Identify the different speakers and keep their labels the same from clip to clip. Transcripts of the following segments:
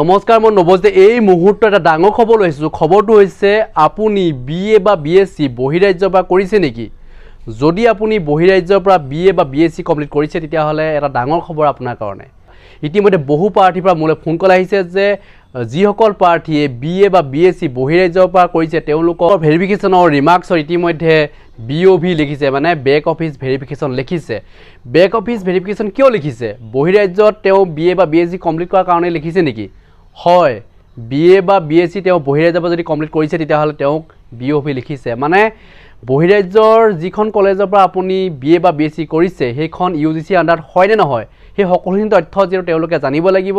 Speaker 1: নমস্কাৰ মই নৱজ দে এই মুহূৰ্তত এটা ডাঙৰ খবৰ লৈ আহিছোঁ। খবৰটো হৈছে আপুনি বি এ বা বি এছ চি বহিৰাজ্যৰ পৰা কৰিছে নেকি? যদি আপুনি বহিৰাজ্যৰ পৰা বি এ বা বি এছ চি কমপ্লিট কৰিছে তেতিয়াহ'লে এটা ডাঙৰ খবৰ আপোনাৰ কাৰণে। ইতিমধ্যে বহু প্ৰাৰ্থীৰ পৰা মোলৈ ফোন কল আহিছে যে যিসকল প্ৰাৰ্থীয়ে বি এ বা বি এছ চি বহিৰাজ্যৰ পৰা কৰিছে তেওঁলোকৰ ভেৰিফিকেশ্যনৰ ৰিমাৰ্কছত ইতিমধ্যে বি অ' ভি লিখিছে মানে বেক অফিচ ভেৰিফিকেশ্যন লিখিছে। বেক অফিচ ভেৰিফিকেশ্যন কিয় লিখিছে? বহিৰাজ্যত তেওঁ বি এ বা বি এছ চি কমপ্লিট কৰাৰ কাৰণে লিখিছে নেকি? হয়। বি এ বা বি এছ চি তেওঁ বহিৰাজ্যৰ পৰা যদি কমপ্লিট কৰিছে তেতিয়াহ'লে তেওঁক বি অ' ভি লিখিছে। মানে বহিৰাজ্যৰ যিখন কলেজৰ পৰা আপুনি বি এ বা বি এছ চি কৰিছে সেইখন ইউ জি চি আণ্ডাৰত হয়নে নহয় সেই সকলোখিনি তথ্য যিহেতু তেওঁলোকে জানিব লাগিব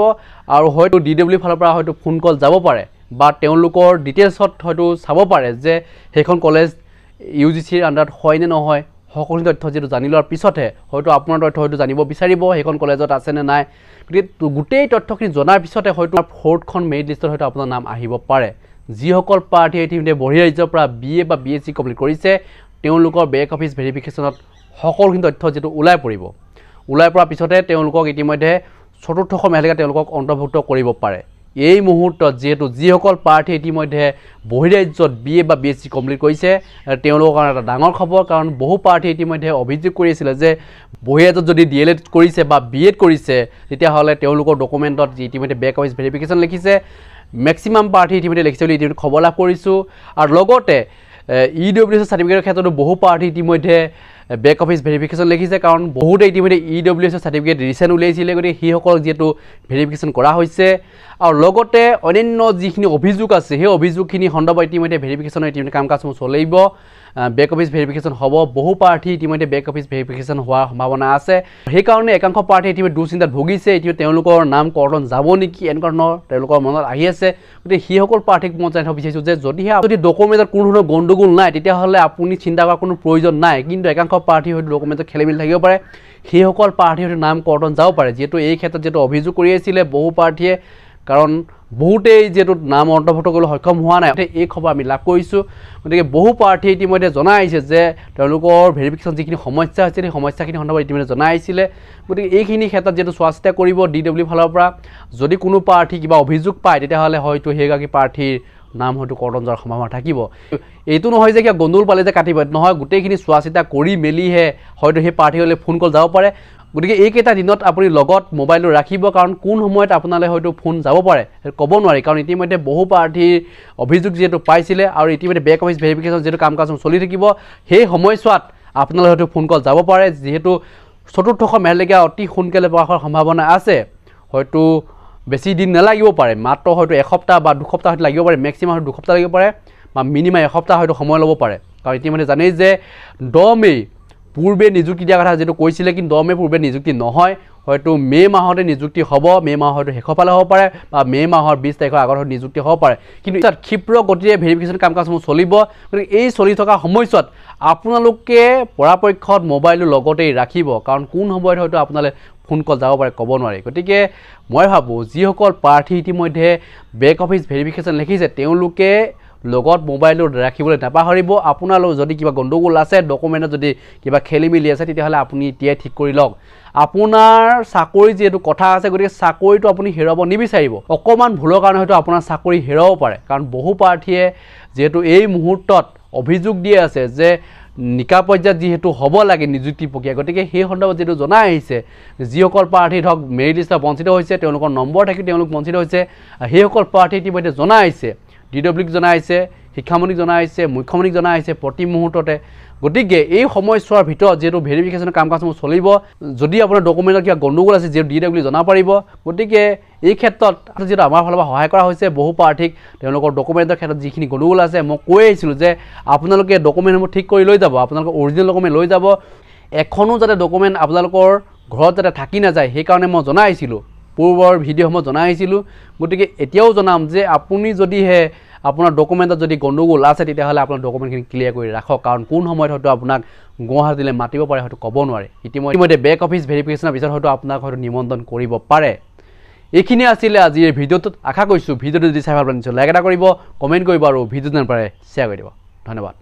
Speaker 1: আৰু হয়তো ডি ডব্লিউ ফালৰ পৰা হয়তো ফোন কল যাব পাৰে বা তেওঁলোকৰ ডিটেইলছত হয়তো চাব পাৰে যে সেইখন কলেজ ইউ জি চিৰ আণ্ডাৰত হয়নে নহয়। সকলোখিনি তথ্য যিহেতু জানি লোৱাৰ পিছতহে হয়তো আপোনাৰ তথ্য হয়তো জানিব বিচাৰিব সেইখন কলেজত আছেনে নাই। গতিকে গোটেই তথ্যখিনি জনাৰ পিছতে হয়তো ফ'ৰ্থখন মেৰিট লিষ্টত হয়তো আপোনাৰ নাম আহিব পাৰে। যিসকল প্ৰাৰ্থীয়ে ইতিমধ্যে বহিৰাজ্যৰ পৰা বি এ বা বি এছ চি কমপ্লিট কৰিছে তেওঁলোকৰ বেক অফিচ ভেৰিফিকেশ্যনত সকলোখিনি তথ্য যিটো ওলাই পৰিব। ওলাই পৰাৰ পিছতে তেওঁলোকক ইতিমধ্যে চতুৰ্থশ মেধালিকা তেওঁলোকক অন্তৰ্ভুক্ত কৰিব পাৰে। এই মুহূৰ্তত যিহেতু যিসকল প্ৰাৰ্থীয়ে ইতিমধ্যে বহিৰাজ্যত বি এ বা বি এছ চি কমপ্লিট কৰিছে তেওঁলোকৰ কাৰণে এটা ডাঙৰ খবৰ কাৰণ বহু প্ৰাৰ্থীয়ে ইতিমধ্যে অভিযোগ কৰি আছিলে যে বহিৰাজ্যত যদি ডি এল এড কৰিছে বা বি এড কৰিছে তেতিয়াহ'লে তেওঁলোকৰ ডকুমেণ্টত ইতিমধ্যে বেক অফিচ ভেৰিফিকেশ্যন লিখিছে মেক্সিমাম প্ৰাৰ্থী ইতিমধ্যে লিখিছে বুলি ইতিমধ্যে খবৰ লাভ কৰিছোঁ। আৰু লগতে ই ডব্লিউ এছৰ চাৰ্টিফিকেটৰ ক্ষেত্ৰতো বহু প্ৰাৰ্থী ইতিমধ্যে বেক অফিচ ভেৰিফিকেশ্যন লিখিছে কাৰণ বহুতে ইতিমধ্যে ই ডব্লিউ এছৰ চাৰ্টিফিকেট ৰিচেণ্ট উলিয়াইছিলে গতিকে সেইসকলক যিহেতু ভেৰিফিকেশ্যন কৰা হৈছে। আৰু লগতে অন্যান্য যিখিনি অভিযোগ আছে সেই অভিযোগখিনি সন্দৰ্ভত ইতিমধ্যে ভেৰিফিকেশ্যনৰ ইতিমধ্যে কাম কাজসমূহ চলিব। বেক অফিচ ভেৰিফিকেশ্যন হ'ব বহু প্ৰাৰ্থী ইতিমধ্যে বেক অফিচ ভেৰিফিকেশ্যন হোৱাৰ সম্ভাৱনা আছে। সেইকাৰণে একাংশ প্ৰাৰ্থী ইতিমধ্যে দুচিন্তাত ভুগিছে ইতিমধ্যে তেওঁলোকৰ নাম কৰ্তন যাব নেকি এনেকুৱা ধৰণৰ তেওঁলোকৰ মনত আহি আছে। গতিকে সেইসকল প্ৰাৰ্থীক মই জানিব বিচাৰিছোঁ যে যদিহে যদি ডকুমেণ্টত কোনো ধৰণৰ গণ্ডগোল নাই তেতিয়াহ'লে আপুনি চিন্তা কৰাৰ কোনো প্ৰয়োজন নাই। কিন্তু একাংশ প্ৰাৰ্থী হয়তো ডকুমেণ্টত খেলি মেলি থাকিব পাৰে। সেইসকল প্ৰাৰ্থীৰ হয়তো নাম কৰ্তন যাব পাৰে যিহেতু এই ক্ষেত্ৰত যিহেতু অভিযোগ কৰি আছিলে বহু প্ৰাৰ্থীয়ে কাৰণ বহুতেই যিহেতু নাম অন্তৰ্ভুক্ত কৰিবলৈ সক্ষম হোৱা নাই। এই খবৰ আমি লাভ কৰিছোঁ। গতিকে বহু প্ৰাৰ্থীয়ে ইতিমধ্যে জনাই আহিছে যে তেওঁলোকৰ ভেৰিফিকেশ্যন যিখিনি সমস্যা হৈছিল সেই সমস্যাখিনি সন্দৰ্ভত ইতিমধ্যে জনাই আহিছিলে। গতিকে এইখিনি ক্ষেত্ৰত যিহেতু চোৱা চিতা কৰিব ডি ডব্লিউ ফালৰ পৰা। যদি কোনো প্ৰাৰ্থী কিবা অভিযোগ পায় তেতিয়াহ'লে হয়তো সেইগৰাকী প্ৰাৰ্থীৰ নাম হয়তো কৰ্তন যোৱাৰ সম্ভাৱনা থাকিব। এইটো নহয় যে কিবা গণ্ডগোল পালে যে কাটিব নহয় গোটেইখিনি চোৱা চিতা কৰি মেলিহে হয়তো সেই প্ৰাৰ্থীলৈ ফোন কল যাব পাৰে। গতিকে এইকেইটা দিনত আপুনি লগত মোবাইলটো ৰাখিব কাৰণ কোন সময়ত আপোনালৈ হয়তো ফোন যাব পাৰে ক'ব নোৱাৰি। কাৰণ ইতিমধ্যে বহু প্ৰাৰ্থীৰ অভিযোগ যিহেতু পাইছিলে আৰু ইতিমধ্যে বেক অফিচ ভেৰিফিকেশ্যন যিহেতু কাম কাজ চলি থাকিব সেই সময়ছোৱাত আপোনালৈ হয়তো ফোন কল যাব পাৰে। যিহেতু চতুৰ্থশ মেধালৈকে অতি সোনকালে পোৱা হোৱাৰ সম্ভাৱনা আছে। হয়তো বেছি দিন নালাগিব পাৰে মাত্ৰ হয়তো এসপ্তাহ বা দুসপ্তাহ হয়তো লাগিব পাৰে মেক্সিমাম হয়তো দুসপ্তাহ লাগিব পাৰে বা মিনিমাম এসপ্তাহ হয়তো সময় ল'ব পাৰে। কাৰণ ইতিমধ্যে জানেই যে দহ মে' পূৰ্বে নিযুক্তি দিয়াৰ কথা যিটো কৈছিলে কিন্তু দহ মে' পূৰ্বে নিযুক্তি নহয়। হয়তো মে' মাহতে নিযুক্তি হ'ব মে' মাহ হয়তো শেষৰ ফালে হ'ব পাৰে বা মে' মাহৰ বিছ তাৰিখৰ আগত হয়তো নিযুক্তি হ'ব পাৰে। কিন্তু তাত ক্ষীপ্ৰ গতিৰে ভেৰিফিকেশ্যন কাম কাজসমূহ চলিব। গতিকে এই চলি থকা সময়ছোৱাত আপোনালোকে পৰাপক্ষত মোবাইলটো লগতেই ৰাখিব। কাৰণ কোন সময়ত হয়তো আপোনালৈ ফোন কল যাব পাৰে ক'ব নোৱাৰি। গতিকে মই ভাবোঁ যিসকল প্ৰাৰ্থী ইতিমধ্যে বেক অফিচ ভেৰিফিকেশ্যন লিখিছে তেওঁলোকে লগত মোবাইলটো ৰাখিবলৈ নাপাহৰিব। আপোনালোক যদি কিবা গণ্ডগোল আছে ডকুমেণ্টত যদি কিবা খেলি মেলি আছে তেতিয়াহ'লে আপুনি এতিয়াই ঠিক কৰি লওক। আপোনাৰ চাকৰি যিহেতু কথা আছে গতিকে চাকৰিটো আপুনি হেৰুৱাব নিবিচাৰিব। অকণমান ভুলৰ কাৰণে হয়তো আপোনাৰ চাকৰি হেৰুৱাব পাৰে। কাৰণ বহু প্ৰাৰ্থীয়ে যিহেতু এই মুহূৰ্তত অভিযোগ দি আছে যে নিকা পৰ্যায়ত যিহেতু হ'ব লাগে নিযুক্তি প্ৰক্ৰিয়া। গতিকে সেই সন্দৰ্ভত যিহেতু জনাই আহিছে যিসকল প্ৰাৰ্থী ধৰক মেৰিট লিষ্টত বঞ্চিত হৈছে তেওঁলোকৰ নম্বৰ থাকি তেওঁলোক বঞ্চিত হৈছে সেইসকল প্ৰাৰ্থী ইতিমধ্যে জনাই আহিছে। ডি ডব্লিউক জনাই শিক্ষামন্ত্ৰীক জনাই আহিছে মুখ্যমন্ত্ৰীক জনাই আহিছে প্ৰতি মুহূৰ্ততে। গতিকে এই সময়ছোৱাৰ ভিতৰত যিহেতু ভেৰিফিকেশ্যনৰ কাম কাজসমূহ চলিব যদি আপোনাৰ ডকুমেণ্টত কিবা গণ্ডগোল আছে যিহেতু ডি ডব্লিউ জনাব পাৰিব গতিকে এই ক্ষেত্ৰত যিহেতু আমাৰ ফালৰ পৰা সহায় কৰা হৈছে বহু প্ৰাৰ্থীক তেওঁলোকৰ ডকুমেণ্টৰ ক্ষেত্ৰত যিখিনি গণ্ডগোল আছে মই কৈ আহিছিলোঁ যে আপোনালোকে ডকুমেণ্টসমূহ ঠিক কৰি লৈ যাব আপোনালোকৰ অৰিজিনেল ডকুমেণ্ট লৈ যাব। এখনো যাতে ডকুমেণ্ট আপোনালোকৰ ঘৰত যাতে থাকি নাযায় সেইকাৰণে মই জনাই আহিছিলোঁ পূৰ্বৰ ভিডিঅ'সমূহ জনাই আহিছিলোঁ। গতিকে এতিয়াও জনাম যে আপুনি যদিহে আপোনাৰ ডকুমেণ্টত যদি গণ্ডগোল আছে তেতিয়াহ'লে আপোনাৰ ডকুমেণ্টখিনি ক্লিয়াৰ কৰি ৰাখক। কাৰণ কোন সময়ত হয়তো আপোনাক গুৱাহাটীলৈ মাতিব পাৰে হয়তো ক'ব নোৱাৰে। ইতিমধ্যে বেক অফিচ ভেৰিফিকেশ্যনৰ পিছত হয়তো আপোনাক হয়তো নিমন্ত্ৰণ কৰিব পাৰে। এইখিনিয়ে আছিলে আজিৰ ভিডিঅ'টোত। আশা কৰিছোঁ ভিডিঅ'টো যদি চাই ভাল নিশ্চয় লাইক এটা কৰিব কমেণ্ট কৰিব আৰু ভিডিঅ'টো পাৰে শ্বেয়াৰ কৰি দিব। ধন্যবাদ।